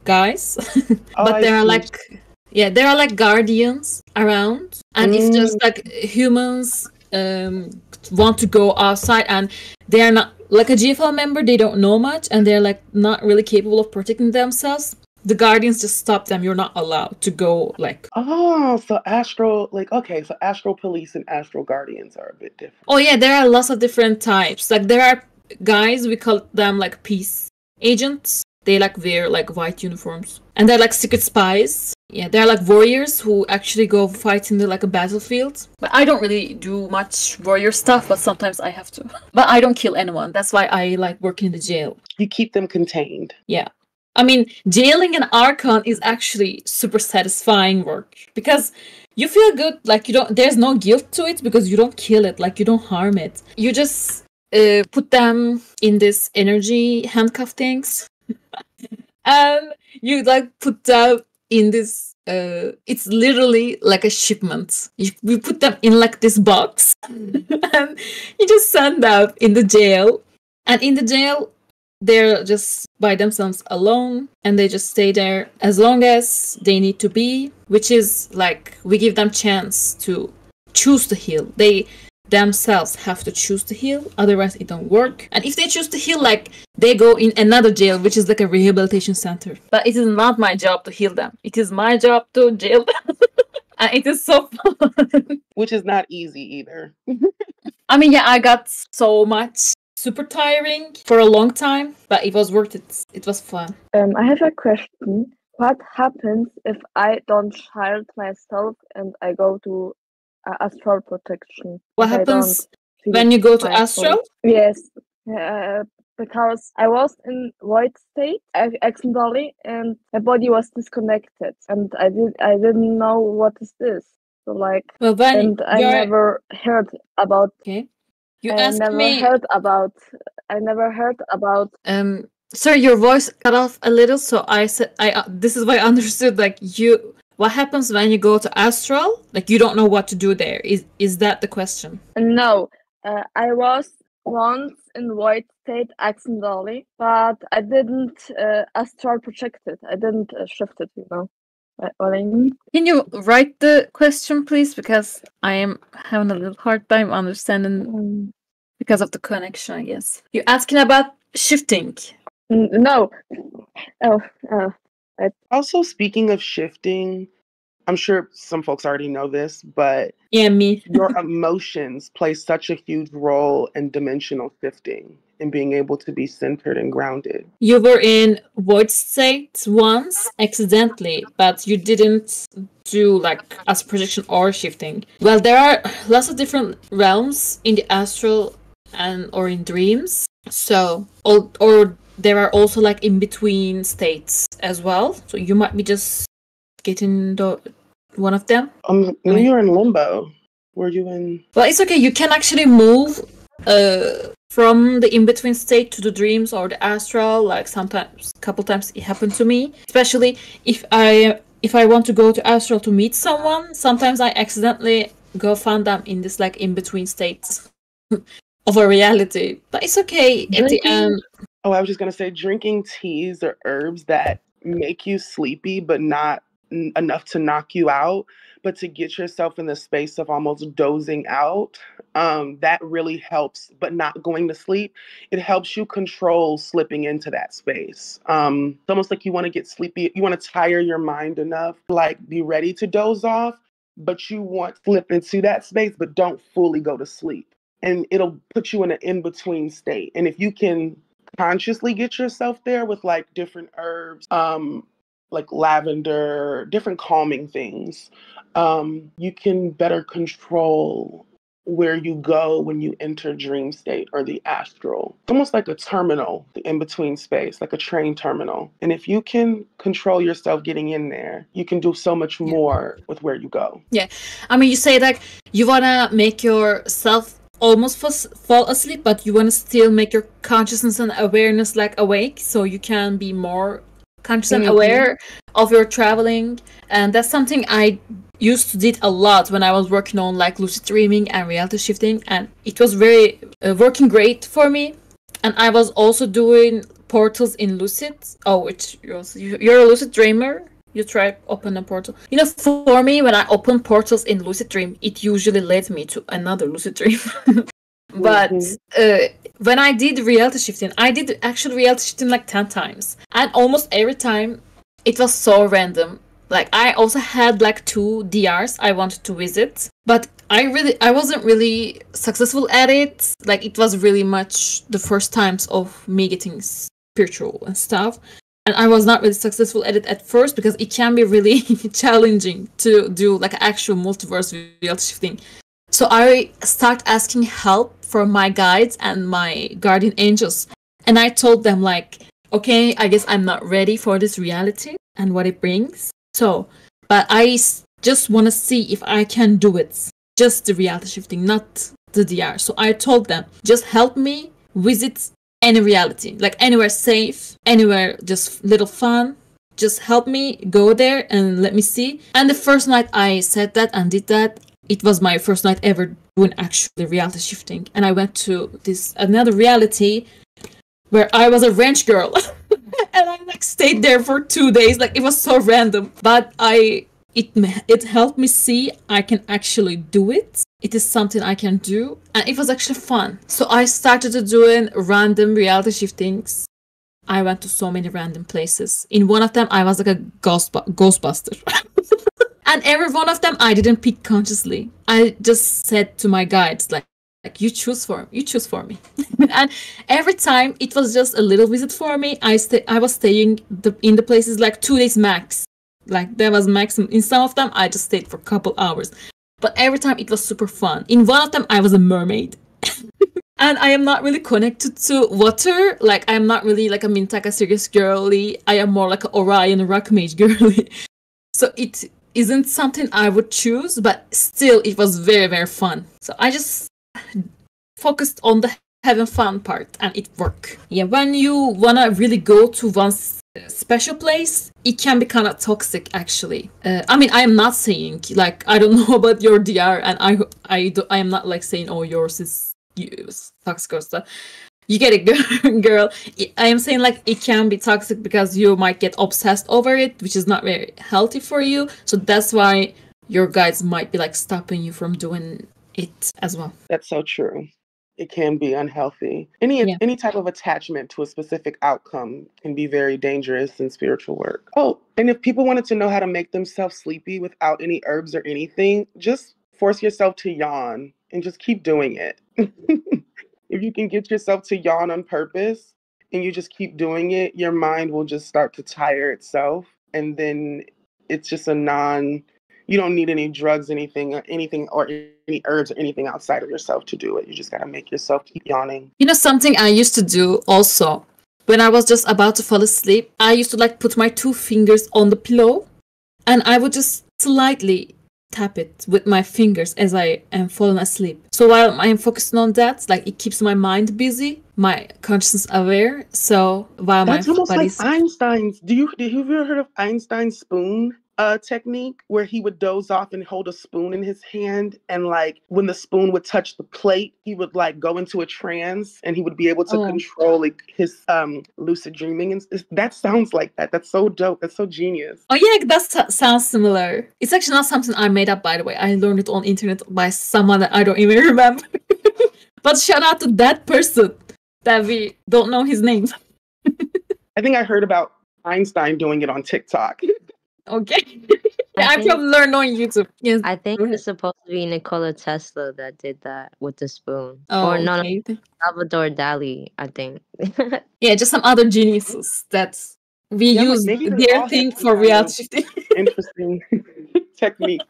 guys. <laughs> Oh, but I there are like yeah, there are like guardians around and it's just like humans um want to go outside and they are not like a GFL member, they don't know much and they're like not really capable of protecting themselves. The guardians just stop them. You're not allowed to go like Oh, so astral, like okay, so astral police and astral guardians are a bit different. Oh yeah, there are lots of different types. Like there are guys we call them like peace agents. They like wear like white uniforms, and they're like secret spies. Yeah, they're like warriors who actually go fight in the like a battlefield. But I don't really do much warrior stuff, but sometimes I have to. But I don't kill anyone. That's why I like working in the jail. You keep them contained. Yeah. I mean, jailing an archon is actually super satisfying work because you feel good. Like you don't, there's no guilt to it because you don't kill it. Like you don't harm it. You just uh, put them in this energy handcuff things, <laughs> and you like put them in this. Uh, it's literally like a shipment. You, we put them in like this box, <laughs> and you just send them in the jail. And in the jail, they're just by themselves alone and they just stay there as long as they need to be which is like we give them chance to choose to heal. They themselves have to choose to heal otherwise it don't work. And if they choose to heal like they go in another jail which is like a rehabilitation center. But it is not my job to heal them. It is my job to jail them. <laughs> And it is so fun. Which is not easy either. <laughs> i mean yeah i got so much super tiring for a long time but it was worth it it was fun Um, I have a question. What happens if I don't shield myself and I go to uh, astral protection? what happens when you go to astral? Yes, uh, because I was in void state accidentally, and my body was disconnected, and I did I didn't know what is this. So like, well and I never heard about. okay you I asked never me heard about. I never heard about. um sir your voice cut off a little so i said i uh, this is why i <laughs> understood like you what happens when you go to astral like you don't know what to do there is is that the question No, uh, I was once in void state accidentally, but I didn't uh, astral project it. I didn't uh, shift it. You know what, what I mean? can you write the question please? Because i am having a little hard time understanding Um, because of the connection i guess. You're asking about shifting? N- no. Oh, uh, Also, speaking of shifting, I'm sure some folks already know this, but yeah me. your emotions play such a huge role in dimensional shifting and being able to be centered and grounded. You were in void state once accidentally, but you didn't do like as projection or shifting. Well, there are lots of different realms in the astral and or in dreams. So, or, or there are also like in between states as well. So you might be just getting the one of them. Um, when Right. you're in limbo, were you in? Well, it's okay. You can actually move uh, from the in-between state to the dreams or the astral. Like sometimes, a couple times it happened to me. Especially if I if I want to go to astral to meet someone, sometimes I accidentally go find them in this like in-between states <laughs> of a reality. But it's okay at the end. Oh, I was just gonna say, drinking teas or herbs that make you sleepy, but not n- enough to knock you out, but to get yourself in the space of almost dozing out. Um, that really helps, but not going to sleep. It helps you control slipping into that space. Um, it's almost like you want to get sleepy. You want to tire your mind enough, like be ready to doze off, but you want to slip into that space, but don't fully go to sleep. And it'll put you in an in between state. And if you can consciously get yourself there with like different herbs um like lavender different calming things um you can better control where you go when you enter dream state or the astral it's almost like a terminal the in between space like a train terminal and if you can control yourself getting in there you can do so much Yeah. more with where you go Yeah. I mean, you say like you wanna make yourself almost fall, fall asleep, but you wanna still make your consciousness and awareness like awake, so you can be more conscious and aware of your traveling. And that's something I used to did a lot when I was working on like lucid dreaming and reality shifting, and it was very uh, working great for me. And I was also doing portals in lucid. Oh, which you're, you're a lucid dreamer you try open a portal. You know, for me, when I open portals in lucid dream, it usually led me to another lucid dream. <laughs> but uh, when I did reality shifting, I did actual reality shifting like ten times, and almost every time it was so random. Like I also had like two DRs I wanted to visit, but I really I wasn't really successful at it. Like it was really much the first times of me getting spiritual and stuff. And I was not really successful at it at first because it can be really <laughs> challenging to do like actual multiverse reality shifting. So I start asking help from my guides and my guardian angels. And I told them like, okay, I guess I'm not ready for this reality and what it brings. So, but I just want to see if I can do it. Just the reality shifting, not the DR. So I told them, just help me visit any reality, like anywhere safe, anywhere just little fun. Just help me go there and let me see. And the first night I said that and did that, it was my first night ever doing actually reality shifting. And I went to this another reality where I was a ranch girl. <laughs> and I like stayed there for two days. Like it was so random, but I it it helped me see I can actually do it. It is something I can do, and it was actually fun. So I started doing random reality shiftings. I went to so many random places. In one of them, I was like a ghost ghostbuster. <laughs> and every one of them, I didn't pick consciously. I just said to my guides like like you choose for you choose for me. <laughs> And every time it was just a little visit for me. I stay i was staying the, in the places like two days max. Like there was maximum in some of them i just stayed for a couple hours. But every time it was super fun. In one of them i was a mermaid. <laughs> And i am not really connected to water. Like i'm not really like a mintaka Sirius girly. I am more like a orion rock mage girly. <laughs> So it isn't something i would choose but still it was very very fun so i just focused on the having fun part and it worked. Yeah, when you wanna really go to one special place, it can be kind of toxic actually. Uh, I mean, I am not saying like I don't <laughs> know about your DR and I I do, I am not like saying oh yours is toxic or stuff. You get it, <laughs> girl- I am saying like it can be toxic because you might get obsessed over it, which is not very healthy for you. So that's why your guides might be like stopping you from doing it as well. That's so true. It can be unhealthy. Any Yeah. any type of attachment to a specific outcome can be very dangerous in spiritual work. Oh, and if people wanted to know how to make themselves sleepy without any herbs or anything, just force yourself to yawn and just keep doing it. <laughs> if you can get yourself to yawn on purpose and you just keep doing it, your mind will just start to tire itself and then it's just a non you don't need any drugs, anything, uh, anything, or any herbs or anything outside of yourself to do it. You just gotta make yourself keep yawning. You know, something I used to do also when I was just about to fall asleep, I used to like put my two fingers on the pillow and I would just slightly tap it with my fingers as I am falling asleep. So while I am focusing on that, like it keeps my mind busy, my consciousness aware. So while That's my almost like Einstein's. Do you have you ever heard of Einstein's spoon uh, technique, where he would doze off and hold a spoon in his hand, and like when the spoon would touch the plate, he would like go into a trance, and he would be able to Oh. control like his um lucid dreaming. And that sounds like that. That's so dope. That's so genius. Oh yeah, that so- sounds similar. It's actually not something I made up, by the way. I learned it on internet by someone that I don't even <laughs> remember. but shout out to that person that we don't know his name. <laughs> I think I heard about Einstein doing it on TikTok. <laughs> Okay, I <laughs> I, think- probably learned on YouTube. Yes. I think it's supposed to be Nikola Tesla that did that with the spoon. oh, or no, no, okay. Salvador Dali, I think. <laughs> Yeah, just some other geniuses that we Yeah, use maybe they all their thing for reality shifting. <laughs> Interesting technique.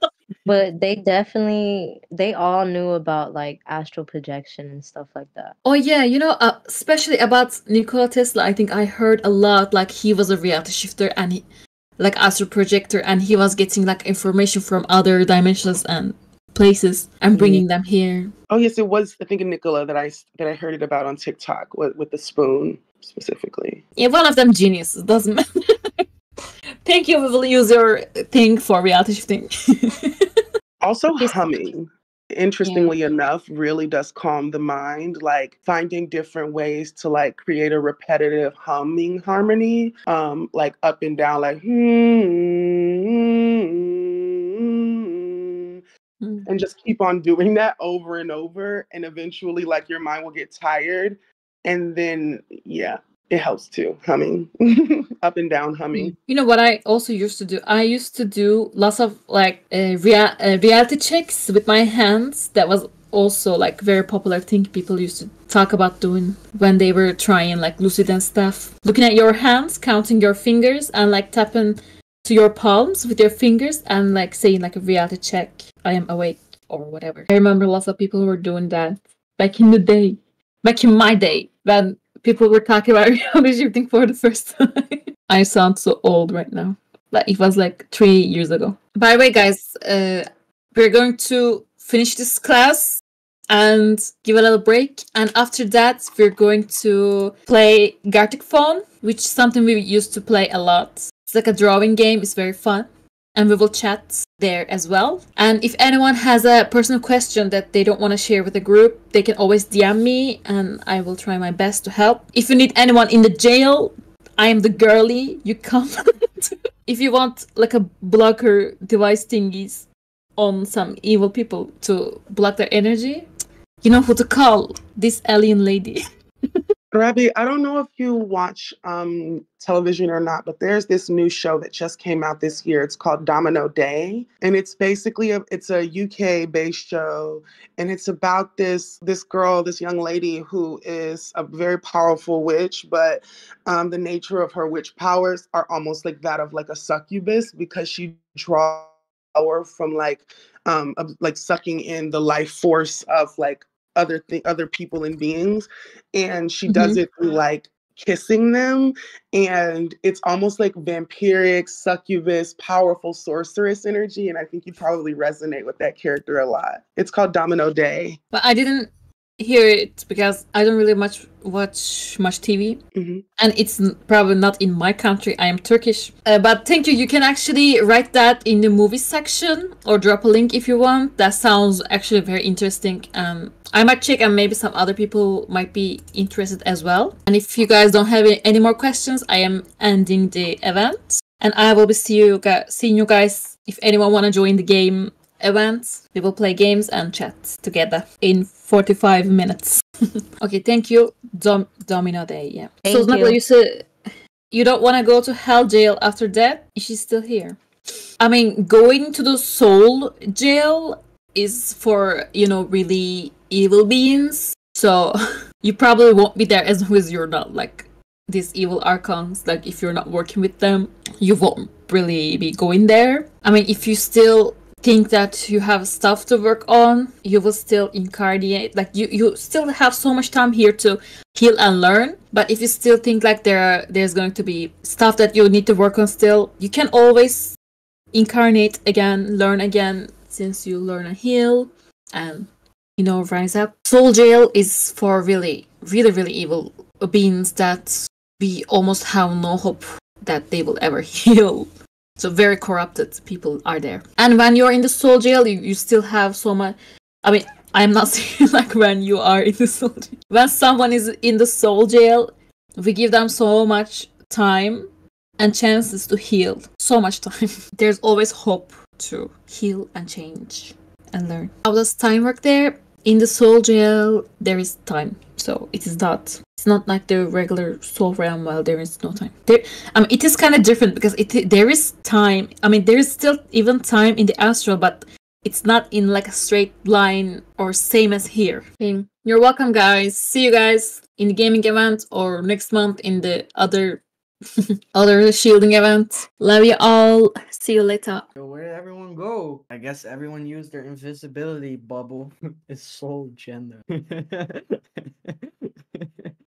but they definitely, they all knew about like astral projection and stuff like that. Oh yeah, you know, uh, especially about Nikola Tesla, I think I heard a lot. Like he was a reality shifter and he, like astral projector, and he was getting like information from other dimensions and places and mm-hmm. bringing them here. Oh yes, it was. I think Nikola I that I heard it about on TikTok with, with the spoon specifically. Yeah, one of them geniuses. Doesn't matter. <laughs> Thank you. We will use your thing for reality shifting. <laughs> Also, humming. Interestingly enough, really does calm the mind. Like finding different ways to like create a repetitive humming harmony, um, like up and down, like hmm, Mm. and just keep on doing that over and over, and eventually, like your mind will get tired, and then yeah, it helps too. Humming, <laughs> up and down humming. You know what I also used to do? I used to do lots of like uh, rea- uh, reality checks with my hands. That was also like very popular thing people used to talk about doing when they were trying like lucid and stuff. Looking at your hands, counting your fingers, and like tapping to your palms with your fingers, and like saying like a reality check. I am awake or whatever. I remember lots of people were doing that back in the day, back in my day when people were talking about <laughs> reality shifting for the first time. <laughs> I sound so old right now. Like it was like three years ago. By the way, guys, uh, we're going to finish this class and give a little break. And after that, we're going to play Gartic Phone, which is something we used to play a lot. It's like a drawing game. It's very fun. And we will chat there as well. And if anyone has a personal question that they don't want to share with the group, they can always DM me and I will try my best to help. If you need anyone in the jail, I am the girly. You come. <laughs> if you want like a blocker device thingies on some evil people to block their energy, you know who to call. This alien lady. <laughs> Rabi, I don't know if you watch um, television or not, but there's this new show that just came out this year. It's called Domino Day, and it's basically a it's a UK based show, and it's about this this girl, this young lady who is a very powerful witch, but um, the nature of her witch powers are almost like that of like a succubus because she draws from like um like sucking in the life force of like other th- other people and beings and she does Mhm. it through like kissing them and it's almost like vampiric succubus powerful sorceress energy and i think you probably resonate with that character a lot it's called domino day But I didn't hear it because I don't really much watch much TV, Mhm. and it's probably not in my country. I am Turkish, uh, but thank you. You can actually write that in the movie section or drop a link if you want. That sounds actually very interesting. Um, I might check, and maybe some other people might be interested as well. And if you guys don't have any more questions, I am ending the event, and I will be see you guys, seeing you guys. If anyone want to join the game events. We will play games and chat together in 45 minutes. <laughs> okay, thank you. Dom- Domino Day, yeah. so, Thank Snuggle, you. you said you don't want to go to hell jail after that. She's still here? I mean, going to the soul jail is for, you know, really evil beings. So <laughs> you probably won't be there as long as you're not like these evil archons. Like if you're not working with them, you won't really be going there. I mean, if you still think that you have stuff to work on, you will still incarnate. Like you, you still have so much time here to heal and learn. But if you still think like there are, there's going to be stuff that you need to work on still, you can always incarnate again, learn again, since you learn and heal and you know rise up. Soul jail is for really, really, really evil beings that we almost have no hope that they will ever <laughs> heal. So very corrupted people are there. And when you're in the soul jail, you, you still have so much. I mean, I'm not <laughs> saying like when you are in the soul jail. When someone is in the soul jail, we give them so much time and chances to heal. So much time. <laughs> There's always hope to heal and change and learn. How does time work there? In the soul jail, there is time. So it is not. It's not like the regular soul realm. While there is no time. There, I mean, it is kind of different because it there is time. I mean, there is still even time in the astral, but it's not in like a straight line or same as here. Okay. You're welcome, guys. See you guys in the gaming event or next month in the other <laughs> other shielding event. Love you all. See you later. Yo, where did everyone go? I guess everyone used their invisibility bubble. <laughs> it's so gender. <laughs>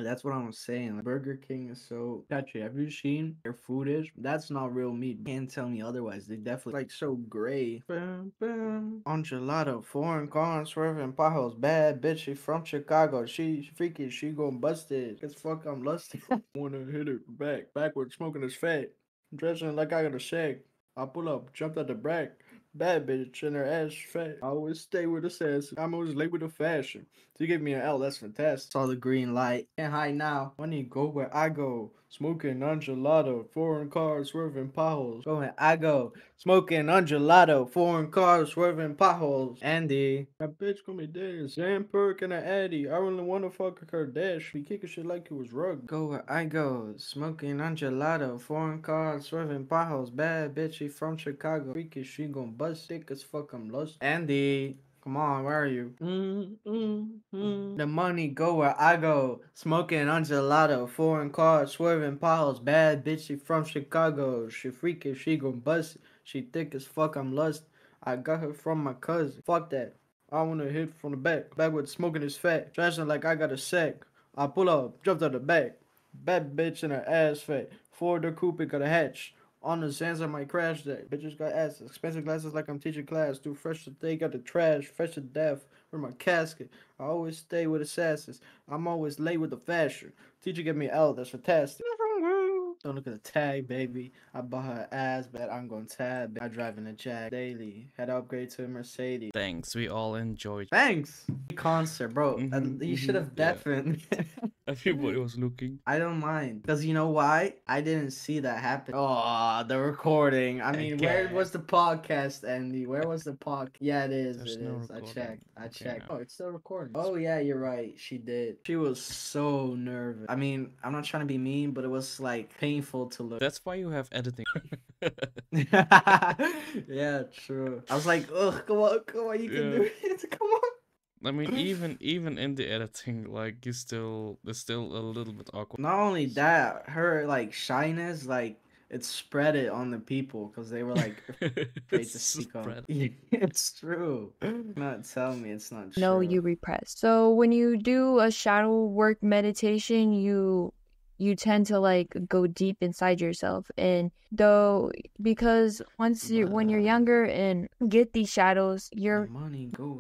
That's what I'm saying. like, Burger King is so touchy. Have you seen their food is? That's not real meat. Can't tell me otherwise. They definitely like so gray. Bam, bam. Enchilada, foreign corn, swerving potholes, bad bitch. She from Chicago. She freaky. She gon' bust it. Cause fuck, I'm lusty. <laughs> Wanna hit it back, backward, smoking is fat. Dressing like I got a shag. I pull up, jumped at the back. Bad bitch and her ass fat. I always stay with the sass. I'm always late with the fashion. You give me an L, that's fantastic. Saw the green light. Can't hide now. When you go where I go. Smoking gelato, foreign cars swerving potholes. Go where I go. Smoking gelato, foreign cars swerving potholes. Andy. That bitch gonna be dead. Sam Perk and a Addy. I really wanna fuck her dash. Be kicking shit like it was rug. Go where I go. Smoking gelato, foreign cars swerving potholes. Bad bitch, she from Chicago. Freaky, she gon' bust thick as fuck. I'm lost. Andy. Come on, where are you? Mm, mm, mm. The money go where I go. Smoking on gelato, foreign cars, swerving potholes. Bad bitch, she from Chicago. She freaky, she gon' bust. She thick as fuck, I'm lust. I got her from my cousin. Fuck that. I wanna hit from the back. Back with smoking is fat. Dressing like I got a sack. I pull up, jumped out the back. Bad bitch in her ass fat. Ford the coupe got a hatch. On the sands of my crash deck. Bitches got asses. Expensive glasses like I'm teaching class. Too fresh to take out the trash. Fresh to death. With my casket. I always stay with assassins. I'm always late with the fashion. Teacher give me L. That's fantastic. <laughs> Don't look at the tag, baby. I bought her ass, but I'm going to tab. I drive in a Jag daily. Had to upgrade to a Mercedes. Thanks, we all enjoyed. Thanks. Concert, bro. And mm-hmm, you should have yeah. deafened. <laughs> <laughs> Everybody was looking. I don't mind. Because you know why? I didn't see that happen. Oh, the recording. I mean, where was the podcast, Andy? Where was the pod? Yeah, it is. There's it no is. I checked. I checked. Oh, it's still recording. Oh, yeah, you're right. She did. She was so nervous. I mean, I'm not trying to be mean, but it was like painful to look. That's why you have editing. <laughs> <laughs> yeah, true. I was like, ugh, come on, come on, you can Yeah. do it. Come on. I mean, even even in the editing, like you still, it's still a little bit awkward. Not only that, her like shyness, like it spread it on the people because they were like <laughs> afraid It's to speak up. <laughs> it's true. Not tell me it's not true. No, you repress. So when you do a shadow work meditation, you you tend to like go deep inside yourself and though because once you when you're younger and get these shadows The you're money go where